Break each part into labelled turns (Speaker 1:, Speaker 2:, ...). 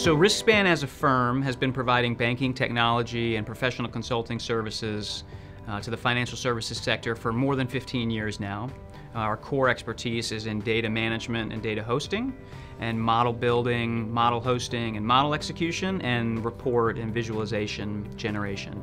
Speaker 1: So RiskSpan as a firm has been providing banking technology and professional consulting services uh, to the financial services sector for more than 15 years now. Our core expertise is in data management and data hosting, and model building, model hosting, and model execution, and report and visualization generation.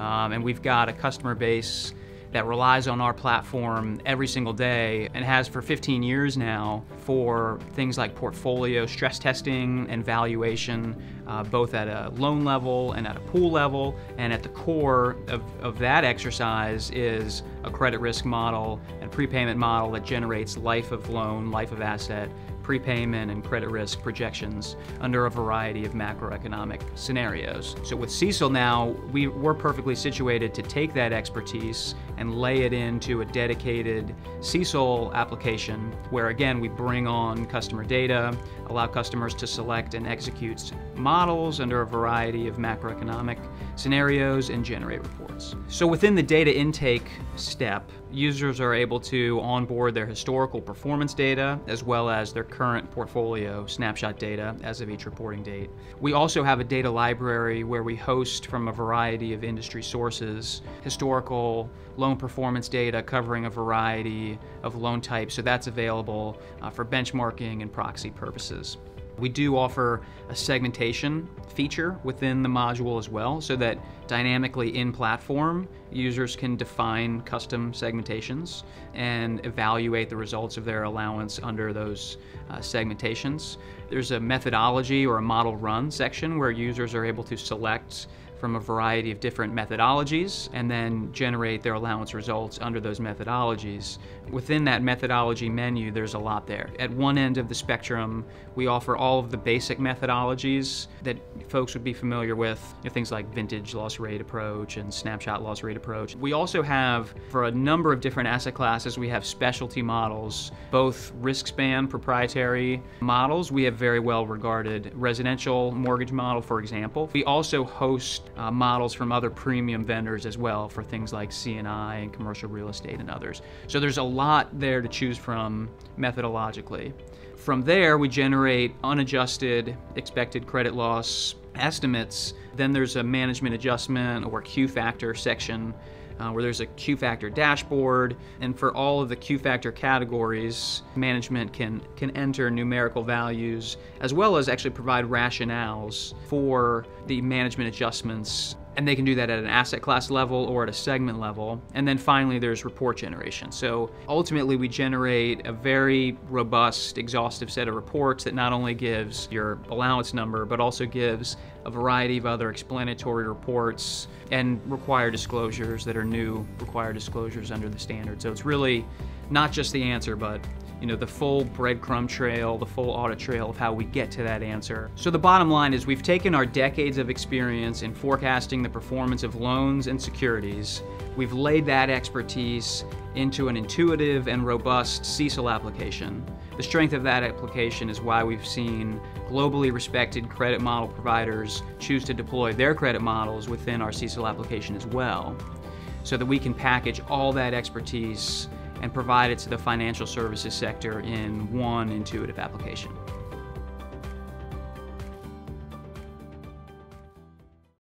Speaker 1: Um, and we've got a customer base that relies on our platform every single day and has for 15 years now for things like portfolio stress testing and valuation, uh, both at a loan level and at a pool level. And at the core of, of that exercise is a credit risk model and prepayment model that generates life of loan, life of asset, prepayment and credit risk projections under a variety of macroeconomic scenarios. So with CECL now, we, we're perfectly situated to take that expertise and lay it into a dedicated CECL application where again we bring on customer data, allow customers to select and execute models under a variety of macroeconomic scenarios and generate reports. So within the data intake step, users are able to onboard their historical performance data as well as their current portfolio snapshot data as of each reporting date. We also have a data library where we host from a variety of industry sources historical loan performance data covering a variety of loan types, so that's available uh, for benchmarking and proxy purposes. We do offer a segmentation feature within the module as well so that dynamically in platform users can define custom segmentations and evaluate the results of their allowance under those uh, segmentations. There's a methodology or a model run section where users are able to select from a variety of different methodologies and then generate their allowance results under those methodologies. Within that methodology menu, there's a lot there. At one end of the spectrum, we offer all of the basic methodologies that folks would be familiar with, you know, things like vintage loss rate approach and snapshot loss rate approach. We also have, for a number of different asset classes, we have specialty models, both RiskSpan proprietary models. We have very well regarded residential mortgage model, for example. We also host uh, models from other premium vendors as well for things like C&I and commercial real estate and others. So there's a lot there to choose from methodologically. From there, we generate unadjusted expected credit loss estimates. Then there's a management adjustment or Q factor section uh, where there's a Q factor dashboard. And for all of the Q factor categories, management can, can enter numerical values as well as actually provide rationales for the management adjustments and they can do that at an asset class level or at a segment level. And then finally, there's report generation. So ultimately, we generate a very robust, exhaustive set of reports that not only gives your allowance number, but also gives a variety of other explanatory reports and required disclosures that are new required disclosures under the standard. So it's really not just the answer, but you know, the full breadcrumb trail, the full audit trail of how we get to that answer. So the bottom line is we've taken our decades of experience in forecasting the performance of loans and securities. We've laid that expertise into an intuitive and robust CECL application. The strength of that application is why we've seen globally respected credit model providers choose to deploy their credit models within our CECL application as well, so that we can package all that expertise and provide it to the financial services sector in one intuitive application.